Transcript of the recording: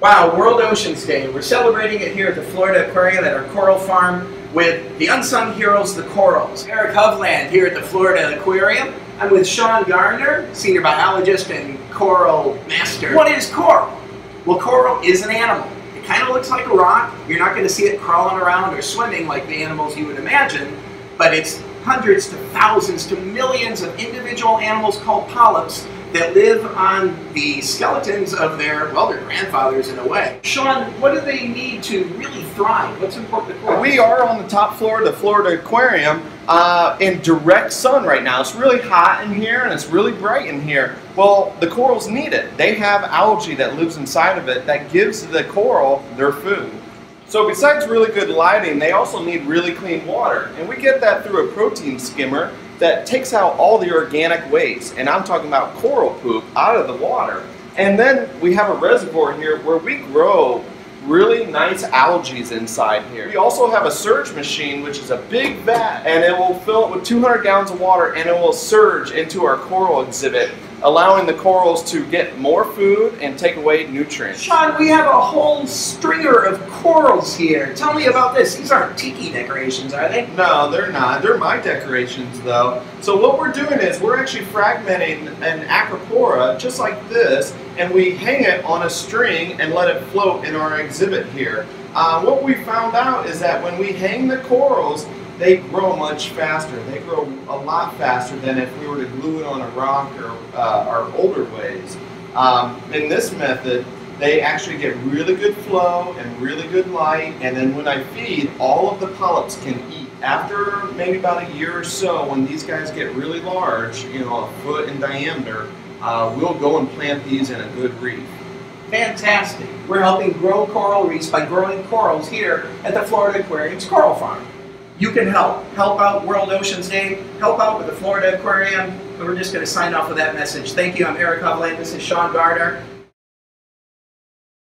Wow, World Oceans Day. We're celebrating it here at the Florida Aquarium at our coral farm with the unsung heroes, the corals. Eric Hovland here at the Florida Aquarium. I'm with Sean Garner, senior biologist and coral master. What is coral? Well, coral is an animal. It kind of looks like a rock. You're not going to see it crawling around or swimming like the animals you would imagine, but it's hundreds to thousands to millions of individual animals called polyps that live on the skeletons of their, well, their grandfathers in a way. Sean, what do they need to really thrive? What's important to coral? We are on the top floor of the Florida Aquarium uh, in direct sun right now. It's really hot in here and it's really bright in here. Well, the corals need it. They have algae that lives inside of it that gives the coral their food. So besides really good lighting, they also need really clean water. And we get that through a protein skimmer that takes out all the organic waste, and I'm talking about coral poop, out of the water. And then we have a reservoir here where we grow really nice algae inside here. We also have a surge machine, which is a big vat, and it will fill it with 200 gallons of water, and it will surge into our coral exhibit allowing the corals to get more food and take away nutrients. Sean, we have a whole stringer of corals here. Tell me about this. These aren't tiki decorations, are they? No, they're not. They're my decorations, though. So what we're doing is we're actually fragmenting an acropora just like this, and we hang it on a string and let it float in our exhibit here. Uh, what we found out is that when we hang the corals, they grow much faster. They grow a lot faster than if we were to glue it on a rock or uh, our older ways. Um, in this method, they actually get really good flow and really good light, and then when I feed, all of the polyps can eat. After maybe about a year or so, when these guys get really large, you know, a foot in diameter, uh, we'll go and plant these in a good reef. Fantastic. We're helping grow coral reefs by growing corals here at the Florida Aquarium's Coral Farm you can help. Help out World Oceans Day. Help out with the Florida Aquarium. And we're just going to sign off with that message. Thank you. I'm Eric Hovland. This is Sean Gardner.